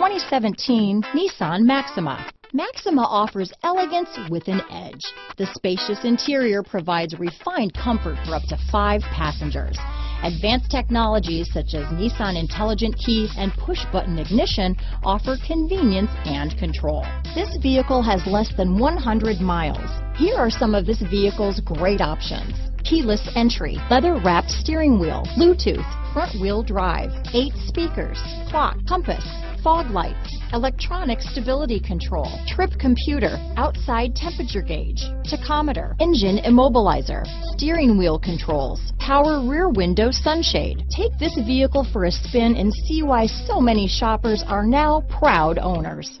2017 Nissan Maxima. Maxima offers elegance with an edge. The spacious interior provides refined comfort for up to five passengers. Advanced technologies such as Nissan Intelligent Key and push-button ignition offer convenience and control. This vehicle has less than 100 miles. Here are some of this vehicle's great options. Keyless entry, leather-wrapped steering wheel, Bluetooth, front-wheel drive, eight speakers, clock, compass, fog lights, electronic stability control, trip computer, outside temperature gauge, tachometer, engine immobilizer, steering wheel controls, power rear window sunshade. Take this vehicle for a spin and see why so many shoppers are now proud owners.